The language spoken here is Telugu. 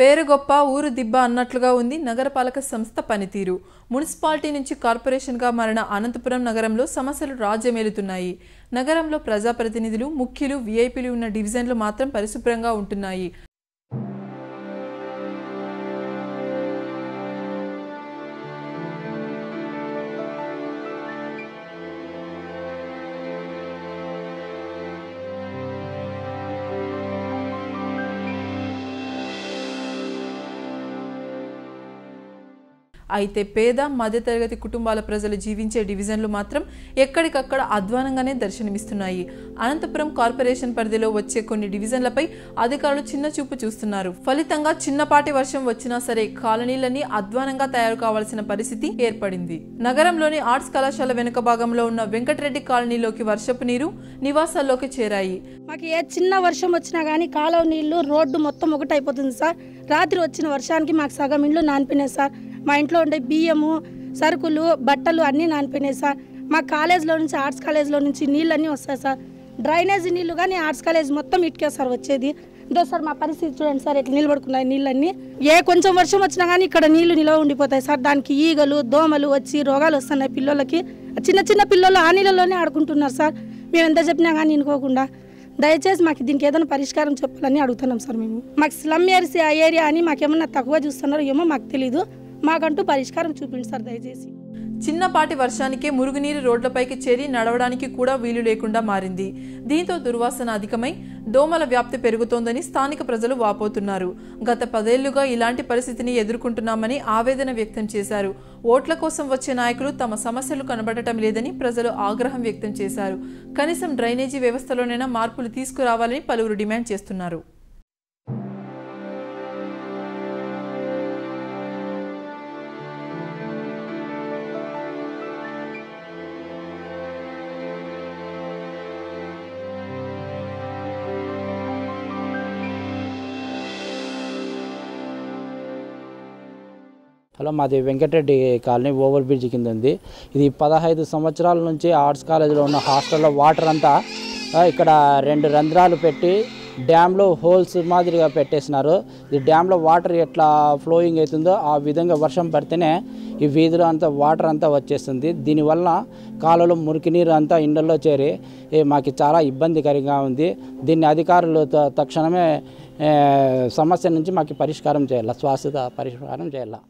పేరు గొప్ప ఊరు దిబ్బ అన్నట్లుగా ఉంది నగరపాలక సంస్థ పనితీరు. మున్సిపాలిటీ నుంచి కార్పొరేషన్గా మారిన అనంతపురం నగరంలో సమస్యలు రాజ్యమేలుతున్నాయి నగరంలో ప్రజాప్రతినిధులు ముఖ్యులు వీఐపీలు ఉన్న డివిజన్లు మాత్రం పరిశుభ్రంగా ఉంటున్నాయి. అయితే పేద మధ్యతరగతి కుటుంబాల ప్రజలు జీవించే డివిజన్లు మాత్రం ఎక్కడికక్కడ అధ్వానంగానే దర్శనమిస్తున్నాయి. అనంతపురం కార్పొరేషన్ పరిధిలో వచ్చే కొన్ని డివిజన్లపై అధికారులు చిన్న చూపు చూస్తున్నారు. ఫలితంగా చిన్నపాటి వర్షం వచ్చినా సరే కాలనీలన్నీ అధ్వానంగా తయారు కావాల్సిన పరిస్థితి ఏర్పడింది. నగరంలోని ఆర్ట్స్ కళాశాల వెనుక భాగంలో ఉన్న వెంకటరెడ్డి కాలనీలోకి వర్షపు నీరు నివాసాల్లోకి చేరాయి. మాకు ఏ చిన్న వర్షం వచ్చినా కానీ కాలువ నీళ్ళు రోడ్డు మొత్తం ఒకటైపోతుంది సార్. రాత్రి వచ్చిన వర్షానికి మాకు సగం ఇండ్లు నానిపోయినాయి సార్. మా ఇంట్లో ఉండే బియ్యము సరుకులు బట్టలు అన్నీ నానిపోయినాయి సార్. మా కాలేజ్లో నుంచి ఆర్ట్స్ కాలేజ్లో నుంచి నీళ్ళు అన్నీ వస్తాయి సార్. డ్రైనేజీ నీళ్ళు కానీ ఆర్ట్స్ కాలేజ్ మొత్తం ఇటుకే సార్ వచ్చేది. ఇదో సార్ మా పరిస్థితి చూడండి సార్ ఇట్లా నిలబడుకున్నాయి నీళ్ళన్నీ. ఏ కొంచెం వర్షం వచ్చినా కానీ ఇక్కడ నీళ్ళు నిలవ ఉండిపోతాయి సార్. దానికి ఈగలు దోమలు వచ్చి రోగాలు వస్తున్నాయి పిల్లలకి. చిన్న చిన్న పిల్లలు ఆ నీళ్ళలోనే ఆడుకుంటున్నారు సార్. మేము ఎంత చెప్పినా కానీ అనుకోకుండా దయచేసి మాకు దీనికి ఏదైనా పరిష్కారం చెప్పాలని అడుగుతున్నాం సార్ మేము. మాకు స్లమ్ ఏరియా ఏరియా అని మాకేమన్నా తక్కువ చూస్తున్నారో ఏమో మాకు తెలీదు. మాకంటూ పరిష్కారం చూపించారు సార్ దయచేసి. చిన్నపాటి వర్షానికే మురుగునీరు రోడ్లపైకి చేరి నడవడానికి కూడా వీలు లేకుండా మారింది. దీంతో దుర్వాసన అధికమై దోమల వ్యాప్తి పెరుగుతోందని స్థానిక ప్రజలు వాపోతున్నారు. గత పదేళ్ళుగా ఇలాంటి పరిస్థితిని ఎదుర్కొంటున్నామని ఆవేదన వ్యక్తం చేశారు. ఓట్ల కోసం వచ్చే నాయకులు తమ సమస్యలు కనబడటం లేదని ప్రజలు ఆగ్రహం వ్యక్తం చేశారు. కనీసం డ్రైనేజీ వ్యవస్థలోనైనా మార్పులు తీసుకురావాలని పలువురు డిమాండ్ చేస్తున్నారు. హలో మాది వెంకటరెడ్డి కాలనీ ఓవర్ బ్రిడ్జ్ కింద ఉంది. ఇది పదహైదు సంవత్సరాల నుంచి ఆర్ట్స్ కాలేజీలో ఉన్న హాస్టల్లో వాటర్ అంతా ఇక్కడ రెండు రంధ్రాలు పెట్టి డ్యామ్లో హోల్స్ మాదిరిగా పెట్టేసినారు. ఈ డ్యామ్లో వాటర్ ఎట్లా ఫ్లోయింగ్ అవుతుందో ఆ విధంగా వర్షం పడితేనే ఈ వీధిలో అంతా వాటర్ అంతా వచ్చేస్తుంది. దీనివల్ల కాలువలో మురికి నీరు అంతా ఇండల్లో చేరి మాకు చాలా ఇబ్బందికరంగా ఉంది. దీన్ని అధికారులు తక్షణమే సమస్య నుంచి మాకు పరిష్కారం చేయాలి శాశ్వత పరిష్కారం చేయాలి.